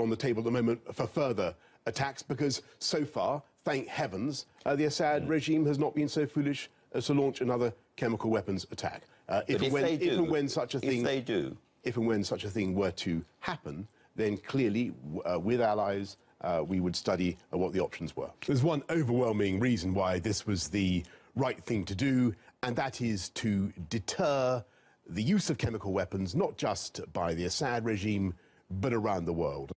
on the table at the moment for further attacks because so far, thank heavens, uh, the Assad mm. regime has not been so foolish as to launch another chemical weapons attack. Uh, if, and when, they if and when such a thing, if they do. if and when such a thing were to happen, then clearly, uh, with allies, uh, we would study uh, what the options were. There's one overwhelming reason why this was the right thing to do, and that is to deter the use of chemical weapons, not just by the Assad regime, but around the world.